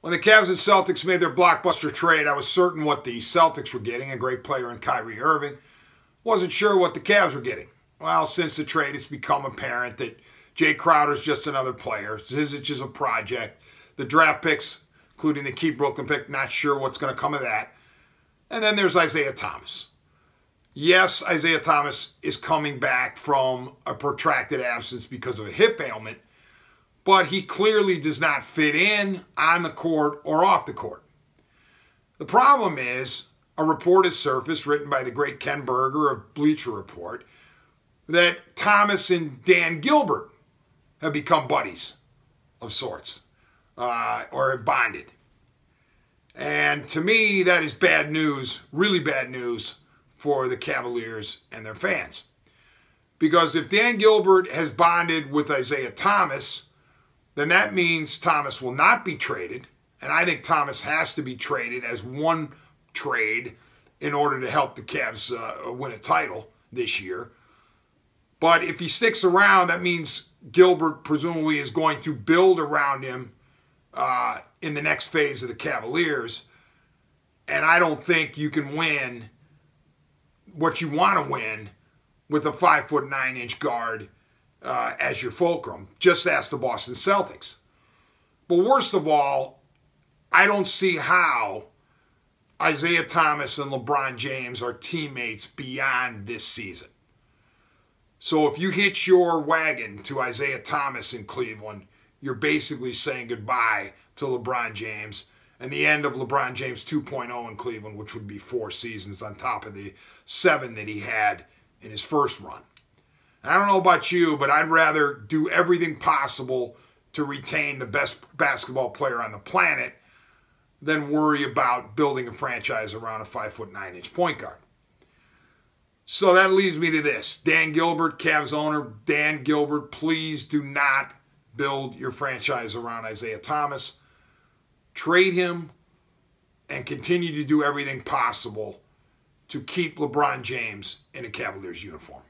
When the Cavs and Celtics made their blockbuster trade, I was certain what the Celtics were getting, a great player in Kyrie Irving. Wasn't sure what the Cavs were getting. Well, since the trade, it's become apparent that Jae Crowder's just another player. Zizic is a project. The draft picks, including the key Brooklyn pick, not sure what's going to come of that. And then there's Isaiah Thomas. Yes, Isaiah Thomas is coming back from a protracted absence because of a hip ailment but he clearly does not fit in on the court or off the court. The problem is a report has surfaced written by the great Ken Berger of Bleacher Report that Thomas and Dan Gilbert have become buddies of sorts uh, or have bonded. And to me, that is bad news, really bad news for the Cavaliers and their fans. Because if Dan Gilbert has bonded with Isaiah Thomas, then that means Thomas will not be traded. And I think Thomas has to be traded as one trade in order to help the Cavs uh, win a title this year. But if he sticks around, that means Gilbert presumably is going to build around him uh, in the next phase of the Cavaliers. And I don't think you can win what you want to win with a five foot nine inch guard uh, as your fulcrum. Just ask the Boston Celtics. But worst of all, I don't see how Isaiah Thomas and LeBron James are teammates beyond this season. So if you hitch your wagon to Isaiah Thomas in Cleveland, you're basically saying goodbye to LeBron James and the end of LeBron James 2.0 in Cleveland, which would be four seasons on top of the seven that he had in his first run. I don't know about you, but I'd rather do everything possible to retain the best basketball player on the planet than worry about building a franchise around a five foot nine inch point guard. So that leads me to this. Dan Gilbert, Cavs owner, Dan Gilbert, please do not build your franchise around Isaiah Thomas. Trade him and continue to do everything possible to keep LeBron James in a Cavaliers uniform.